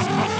Ha ha ha!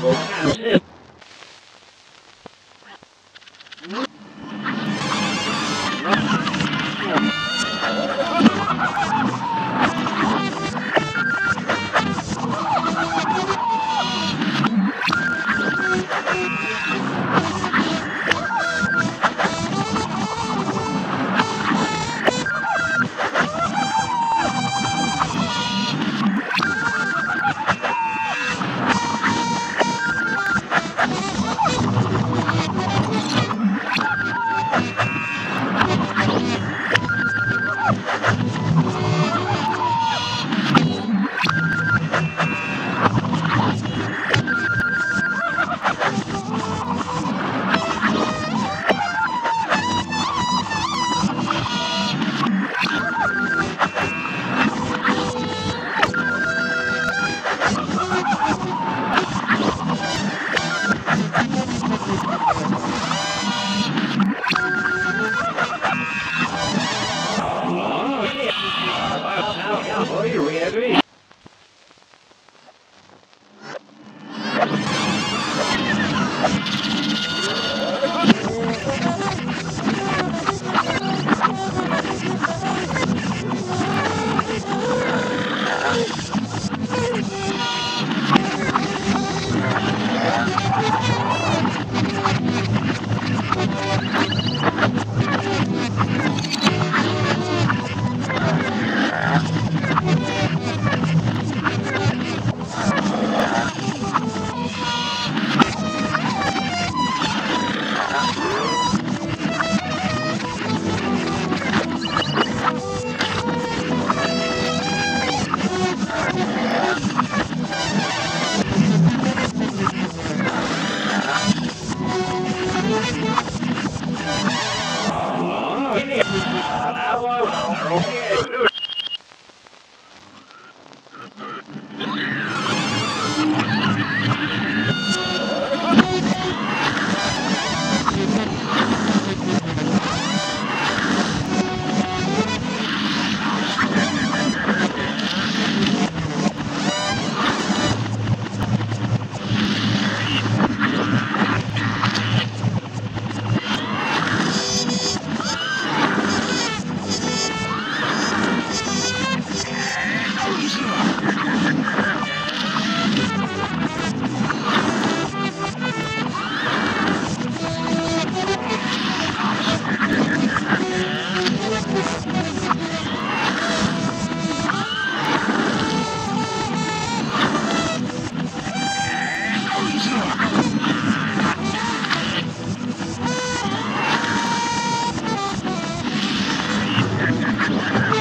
Michael. Oh!